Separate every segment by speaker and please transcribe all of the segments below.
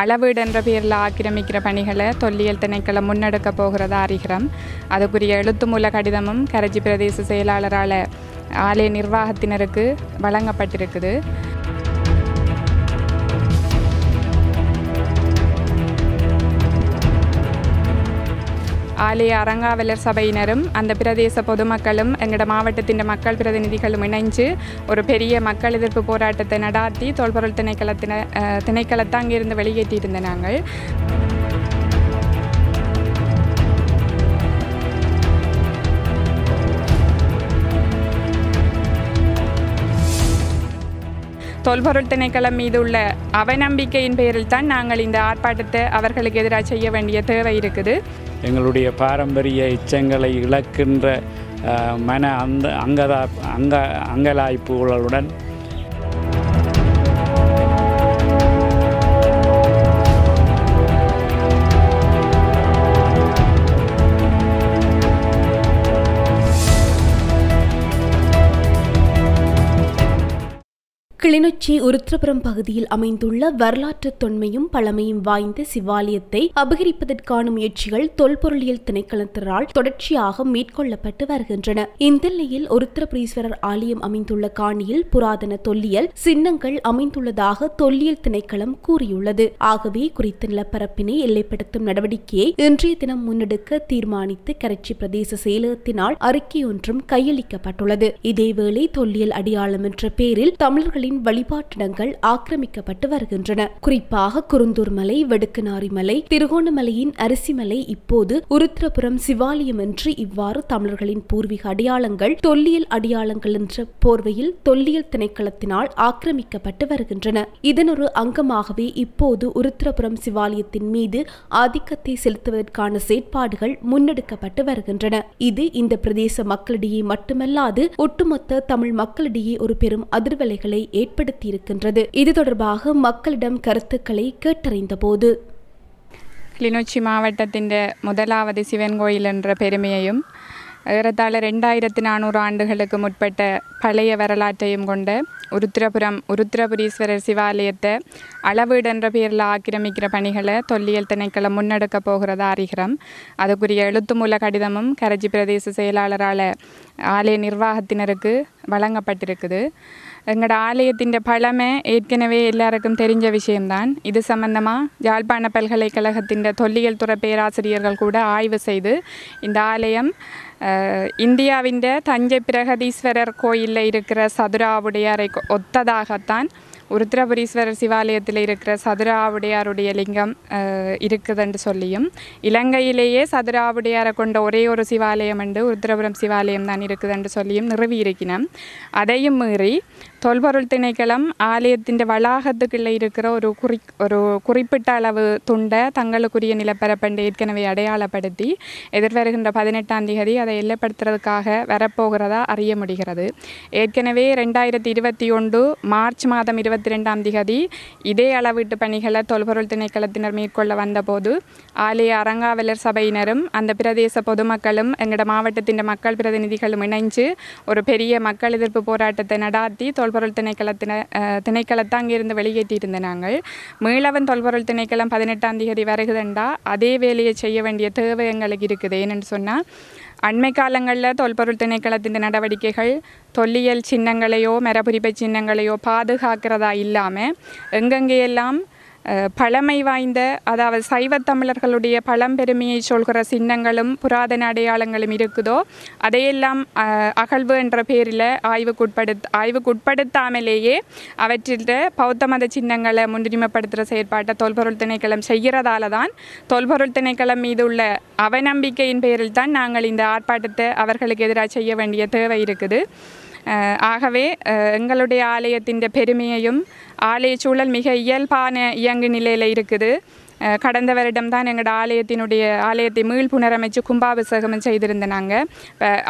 Speaker 1: அளவீடு என்ற பேரில் ஆக்கிரமிக்கிற பணிகளை தொல்லியல் திணைக்களம் முன்னெடுக்க போகிறதா அறிகிறோம். அதுக்குரிய எழுத்து மூல கடிதமும் கரஜி பிரதேச செயலாளரால் ஆலய நிர்வாகத்தினருக்கு வழங்கப்பட்டிருக்குது. ஆலய அரங்காவலர் சபையினரும் அந்த பிரதேச பொதுமக்களும் எங்களோட மாவட்டத்தின் மக்கள் பிரதிநிதிகளும் இணைஞ்சு ஒரு பெரிய மக்கள் எதிர்ப்பு போராட்டத்தை நடாத்தி தொல்பொருள் திணைக்களத்தின திணைக்களத்தை அங்கிருந்து வெளியேற்றியிருந்த நாங்கள் தொல்பொருள் திணைக்களம் மீது உள்ள அவநம்பிக்கையின் பேரில் தான் நாங்கள் இந்த ஆர்ப்பாட்டத்தை அவர்களுக்கு எதிராக செய்ய வேண்டிய தேவை இருக்குது.
Speaker 2: எங்களுடைய பாரம்பரிய இச்சங்களை இழக்கின்ற மன அந்த அங்கதா அங்க அங்கலாய்ப்புகளுடன்
Speaker 3: கிளிநொச்சி உருத்திரபுரம் பகுதியில் அமைந்துள்ள வரலாற்று தொன்மையும் பழமையும் வாய்ந்த சிவாலயத்தை அபகரிப்பதற்கான முயற்சிகள் தொல்பொருளியல் திணைக்களத்தினரால் தொடர்ச்சியாக மேற்கொள்ளப்பட்டு வருகின்றன. இந்நிலையில் உருத்திரபுரீஸ்வரர் ஆலயம் அமைந்துள்ள காணியில் புராதன தொல்லியல் சின்னங்கள் அமைந்துள்ளதாக தொல்லியல் திணைக்களம் கூறியுள்ளது. ஆகவே குறித்த நிலப்பரப்பினை எல்லைப்படுத்தும் நடவடிக்கையை இன்றைய தினம் முன்னெடுக்க தீர்மானித்து கரைச்சி பிரதேச செயலகத்தினால் அறிக்கை ஒன்றும் கையளிக்கப்பட்டுள்ளது. இதேவேளை தொல்லியல் அடையாளம் என்ற பெயரில் தமிழர்களின் வழிபாட்டிடங்கள் ஆக்கிரமிக்கப்பட்டு வருகின்றன. குறிப்பாக குருந்தூர் மலை வெடுக்கனாரி மலை திருகோணமலையின் அரிசிமலை இப்போது உருத்திரபுரம் சிவாலயம் என்று இவ்வாறு தமிழர்களின் பூர்வீக அடையாளங்கள் தொல்லியல் அடையாளங்கள் என்ற போர்வையில் தொல்லியல் திணைக்களத்தினால் ஆக்கிரமிக்கப்பட்டு வருகின்றன. இதனொரு அங்கமாகவே இப்போது உருத்திரபுரம் சிவாலயத்தின் மீது ஆதிக்கத்தை செலுத்துவதற்கான செயற்பாடுகள் முன்னெடுக்கப்பட்டு வருகின்றன. இது இந்த பிரதேச மக்களிடையே மட்டுமல்லாது ஒட்டுமொத்த தமிழ் மக்களிடையே ஒரு பெரும் அதிர்வலைகளை ஏற்படுத்தியிருக்கின்றது. இது தொடர்பாக மக்களிடம் கருத்துக்களை கேட்டறிந்த போது
Speaker 1: கிளிநொச்சி மாவட்டத்தின் முதலாவது சிவன் கோயில் என்ற பெருமையையும் ஏறத்தாழ ரெண்டாயிரத்தி நானூறு ஆண்டுகளுக்கு முற்பட்ட பழைய வரலாற்றையும் கொண்ட உருத்திரபுரம் உருத்திரபுரீஸ்வரர் சிவாலயத்தை அளவீடு என்ற பேரில் ஆக்கிரமிக்கிற பணிகளை தொல்லியல் திணைக்களம் முன்னெடுக்க போகிறதா அறிகிறோம் அதுக்குரிய எழுத்து மூல கடிதமும் கரஜி பிரதேச செயலாளரால் ஆலய நிர்வாகத்தினருக்கு வழங்கப்பட்டிருக்குது. எங்களோட ஆலயத்தின் பழமை ஏற்கனவே எல்லாருக்கும் தெரிஞ்ச விஷயம்தான். இது சம்பந்தமாக யாழ்ப்பாண பல்கலைக்கழகத்தின் தொல்லியல் துறை பேராசிரியர்கள் கூட ஆய்வு செய்து இந்த ஆலயம் அஹ், இந்தியாவின் தஞ்சை பிரகதீஸ்வரர் கோயிலில் இருக்கிற சதுராவுடையாரை ஒத்ததாகத்தான் உருத்திரபுரீஸ்வரர் சிவாலயத்தில் இருக்கிற சதுராவுடையாருடைய லிங்கம் இருக்குதுன்னு சொல்லியும் இலங்கையிலேயே சதுராவுடையாரை கொண்ட ஒரே ஒரு சிவாலயம் உண்டு உருத்திரபுரம் சிவாலயம் தான் இருக்குதுன்னு சொல்லியும் நிறுவி இருக்கிறோம் அதையும் மீறி தொல்பொருள் திணைக்களம் ஆலயத்தின் வளாகத்துக்குள்ளே இருக்கிற ஒரு குறி ஒரு குறிப்பிட்ட அளவு துண்டை தங்களுக்குரிய நிலப்பரப்பண்டு ஏற்கனவே அடையாளப்படுத்தி எதிர்வருகின்ற பதினெட்டாம் தேதி அதை எல்லைப்படுத்துறதுக்காக வரப்போகிறதா அறிய முடிகிறது. ஏற்கனவே ரெண்டாயிரத்தி இருபத்தி ஒன்று மார்ச் மாதம் இருபத்தி ரெண்டாம் திகதி இதே அளவீட்டு பணிகளை தொல்பொருள் திணைக்களத்தினர் மேற்கொள்ள வந்தபோது ஆலய அரங்காவலர் சபையினரும் அந்த பிரதேச பொதுமக்களும் எங்களோட மாவட்டத்தின் மக்கள் பிரதிநிதிகளும் இணைஞ்சு ஒரு பெரிய மக்கள் எதிர்ப்பு போராட்டத்தை நடாத்தி தொல்பொருள் திணைக்களத்தின திணைக்களத்தை அங்கிருந்து வெளியேற்றியிருந்த நாங்கள் மீளவன் தொல்பொருள் திணைக்களம் பதினெட்டாம் திகதி வருகுதுண்டா அதே வேலையை செய்ய வேண்டிய தேவை எங்களுக்கு இருக்குது. ஏன்னு சொன்னால் அண்மை காலங்களில் தொல்பொருள் திணைக்களத்தின் நடவடிக்கைகள் தொல்லியல் சின்னங்களையோ மரபுரிமை சின்னங்களையோ பாதுகாக்கிறதா இல்லாமல் எங்கெங்கேயெல்லாம் பழமை வாய்ந்த அதாவது சைவத் தமிழர்களுடைய பழம்பெருமையை சொல்கிற சின்னங்களும் புராதன அடையாளங்களும் இருக்குதோ அதையெல்லாம் அகழ்வு என்ற பேரில் ஆய்வுக்குட்படுத்த ஆய்வுக்குட்படுத்தாமலேயே அவற்றில் பௌத்த மத சின்னங்களை முன்னுரிமைப்படுத்துகிற செயற்பாட்டை தொல்பொருள் திணைக்களம் செய்கிறதால தான் தொல்பொருள் திணைக்களம் மீது உள்ள அவநம்பிக்கையின் பேரில் தான் நாங்கள் இந்த ஆர்ப்பாட்டத்தை அவர்களுக்கு எதிராக செய்ய வேண்டிய தேவை இருக்குது. ஆகவே எங்களுடைய ஆலயத்தின் பெருமையையும் ஆலய சூழல் மிக இயல்பான இயங்கு நிலையில் இருக்குது. கடந்த வருடம் தான் எங்களோட ஆலயத்தினுடைய ஆலயத்தை மீள் புனரமைச்சு கும்பாபிஷேகம் செய்திருந்த நாங்கள்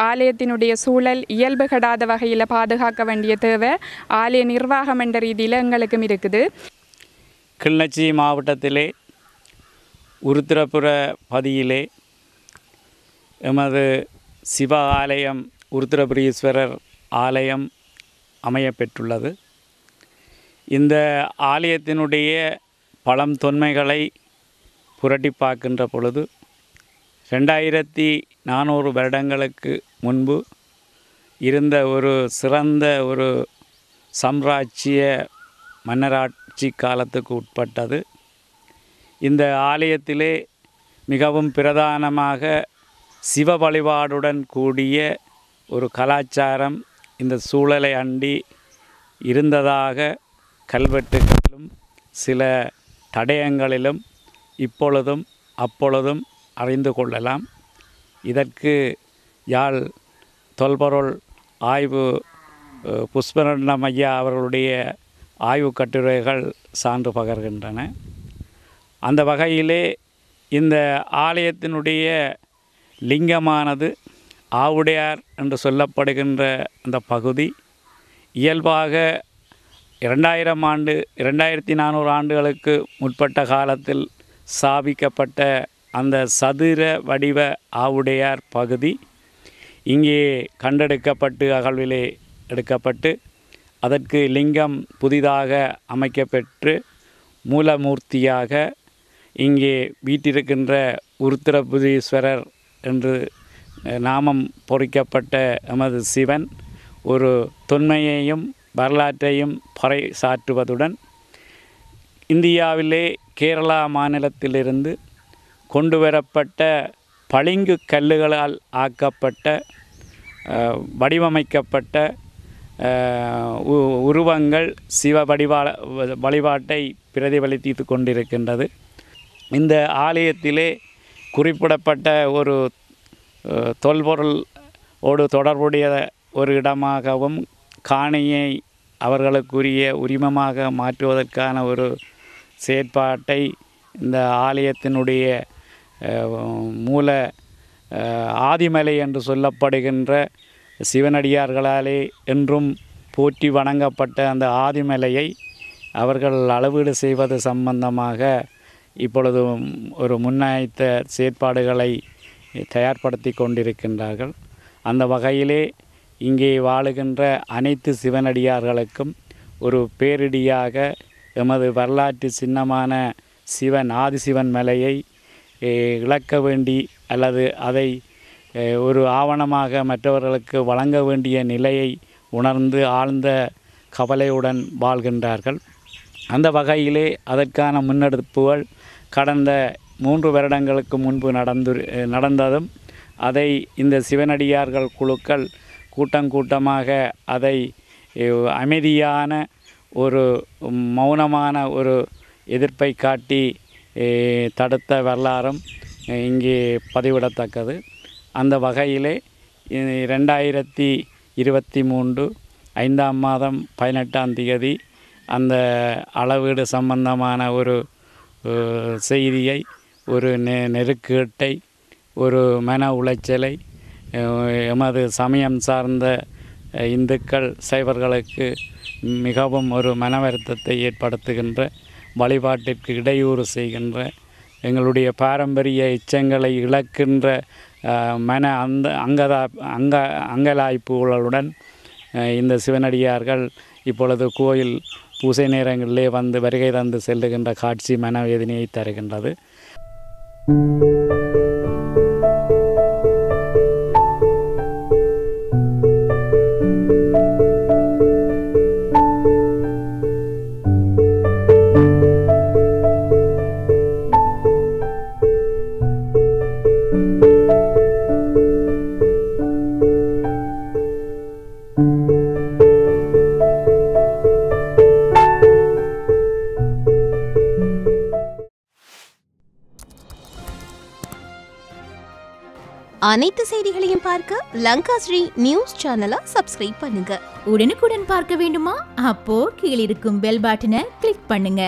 Speaker 1: ஆலயத்தினுடைய சூழல் இயல்பு கடாத வகையில் பாதுகாக்க வேண்டிய தேவை ஆலய நிர்வாகம் என்ற ரீதியில் எங்களுக்கும் இருக்குது.
Speaker 2: கிளிநொச்சி மாவட்டத்திலே உருத்திரபுர பதியிலே எமது சிவ ஆலயம் உருத்திரபுரீஸ்வரர் ஆலயம் அமையப்பெற்றுள்ளது. இந்த ஆலயத்தினுடைய பழம் தொன்மைகளை புரட்டி பார்க்கின்ற பொழுது ரெண்டாயிரத்தி நானூறு வருடங்களுக்கு முன்பு இருந்த ஒரு சிறந்த ஒரு சம்ராஜ்ய மன்னராட்சி காலத்துக்கு உட்பட்டது. இந்த ஆலயத்திலே மிகவும் பிரதானமாக சிவ வழிபாடுடன் கூடிய ஒரு கலாச்சாரம் இந்த சூழலை அண்டி இருந்ததாக கல்வெட்டுகளிலும் சில தடயங்களிலும் இப்பொழுதும் அப்பொழுதும் அறிந்து கொள்ளலாம். இதற்கு யாழ் தொல்பொருள் ஆய்வு அஹ், ஐயா அவர்களுடைய ஆய்வு கட்டுரைகள் சான்று பகர்கின்றன. அந்த வகையிலே இந்த ஆலயத்தினுடைய லிங்கமானது ஆவுடையார் என்று சொல்லப்படுகின்ற அந்த பகுதி இயல்பாக இரண்டாயிரம் ஆண்டு இரண்டாயிரத்தி நானூறு ஆண்டுகளுக்கு முற்பட்ட காலத்தில் ஸ்தாபிக்கப்பட்ட அந்த சதுர வடிவ ஆவுடையார் பகுதி இங்கே கண்டெடுக்கப்பட்டு அகழ்விலே எடுக்கப்பட்டு அதற்கு லிங்கம் புதிதாக அமைக்கப்பெற்று மூலமூர்த்தியாக இங்கே வீட்டிருக்கின்ற உருத்திரபுதீஸ்வரர் என்று நாமம் பொறிக்கப்பட்ட எமது சிவன் ஒரு தொன்மையையும் வரலாற்றையும் பறைசாற்றுவதுடன் இந்தியாவிலே கேரளா மாநிலத்திலிருந்து கொண்டு வரப்பட்ட பளிங்கு கல்லுகளால் ஆக்கப்பட்ட வடிவமைக்கப்பட்ட உ- உருவங்கள் சிவ வடிவா வழிபாட்டை பிரதிபலித்து கொண்டிருக்கின்றது. இந்த ஆலயத்திலே குறிப்பிடப்பட்ட ஒரு தொல்பொருளோடு தொல்பொருள் ஓடு தொடர்புடைய ஒரு இடமாகவும் காணியை அவர்களுக்குரிய உரிமமாக மாற்றுவதற்கான ஒரு செயற்பாட்டை இந்த ஆலயத்தினுடைய மூல ஆதிமலை என்று சொல்லப்படுகின்ற சிவனடியார்களாலே என்றும் போற்றி வணங்கப்பட்ட அந்த ஆதிமலையை அவர்கள் அளவீடு செய்வது சம்பந்தமாக இப்பொழுது ஒரு முன்னாய்த்த செயற்பாடுகளை தயார்படுத்தி கொண்டிருக்கின்றார்கள் அந்த வகையிலே இங்கே வாழுகின்ற அனைத்து சிவனடியார்களுக்கும் ஒரு பேரிடியாக எமது வரலாற்று சின்னமான சிவன் ஆதிசிவன் மலையை இழக்க வேண்டி அல்லது அதை ஒரு ஆவணமாக மற்றவர்களுக்கு வழங்க வேண்டிய நிலையை உணர்ந்து ஆழ்ந்த கவலையுடன் வாழ்கின்றார்கள். அந்த வகையிலே அதற்கான முன்னெடுப்புகள் கடந்த மூன்று வருடங்களுக்கு முன்பு நடந்து நடந்ததும் அதை இந்த சிவனடியார்கள் குழுக்கள் கூட்டம் கூட்டமாக அதை அமைதியான ஒரு மௌனமான ஒரு எதிர்ப்பை காட்டி தடுத்த வரலாறும் இங்கே பதிவிடத்தக்கது. அந்த வகையிலே ரெண்டாயிரத்தி இருபத்தி மூன்று ஐந்தாம் மாதம் பதினெட்டாம் தேதி அந்த அளவீடு சம்பந்தமான ஒரு செய்தியை ஒரு நெ நெருக்கீட்டை ஒரு மன உளைச்சலை எமது சமயம் சார்ந்த இந்துக்கள் சைவர்களுக்கு மிகவும் ஒரு மன வருத்தத்தை ஏற்படுத்துகின்ற வழிபாட்டிற்கு இடையூறு செய்கின்ற எங்களுடைய பாரம்பரிய எச்சங்களை இழக்கின்ற மன அந்த அங்கதா அங்க அங்கலாய்ப்புகளுடன் இந்த சிவனடியார்கள் இப்பொழுது கோயில் பூசை நேரங்களிலே வந்து வருகை தந்து செல்லுகின்ற காட்சி மனவேதனையை தருகின்றது.
Speaker 4: you அனைத்து செய்திகளையும் பார்க்க லங்கா ஸ்ரீ நியூஸ் சேனலை சப்ஸ்கிரைப் பண்ணுங்க.
Speaker 5: உடனுக்குடன் பார்க்க வேண்டுமா? அப்போ கீழிருக்கும் பெல் பட்டனை கிளிக் பண்ணுங்க.